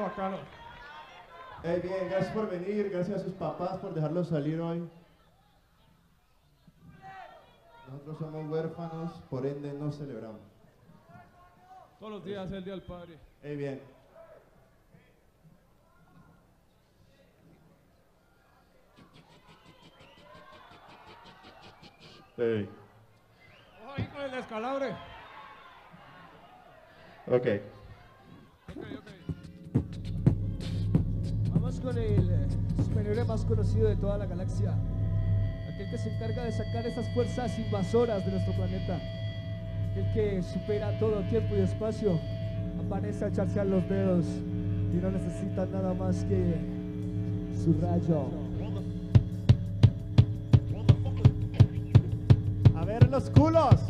Bacano. Eh, bien, gracias por venir, gracias a sus papás por dejarlos salir hoy. Nosotros somos huérfanos, por ende no celebramos. Todos los días es el Día del Padre. Eh, bien. Ey, Ojo ahí con el descalabre. ok. Ok, ok. Con el eh, superhéroe más conocido de toda la galaxia. Aquel que se encarga de sacar esas fuerzas invasoras de nuestro planeta. Aquel que supera todo tiempo y espacio. Aparece a echarse a los dedos y no necesita nada más que su rayo. A ver los culos.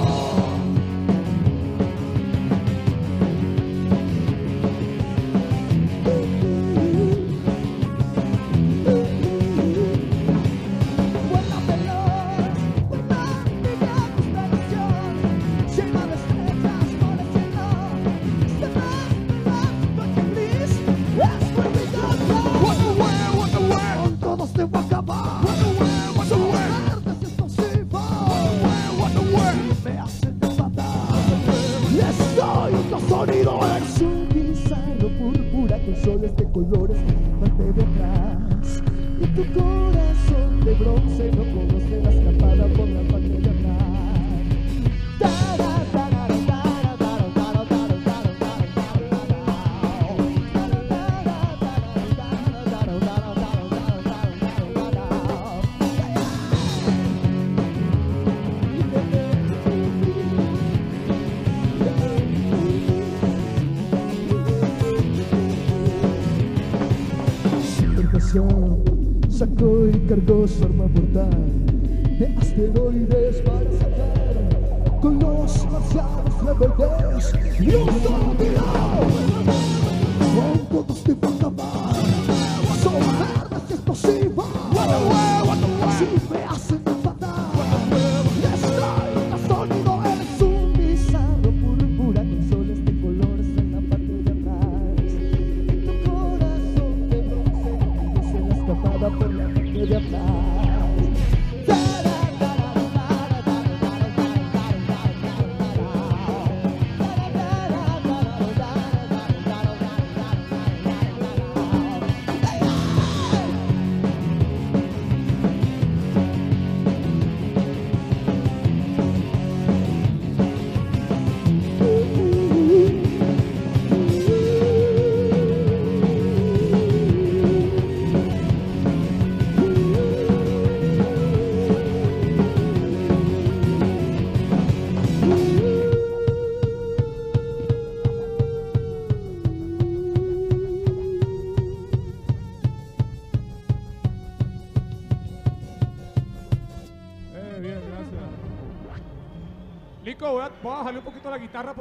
soles de colores parte detrás. Y tu corazón de bronce no conoce la escapada por la parte sacó y cargó su arma mortal de asteroides para sacar con los marcianos rebeldes un solo tiro. Con todos te va a acabar. Son verdes es posible. Si me hacen enfadar. La parte Lico, voy a, voy a bajarle un poquito la guitarra.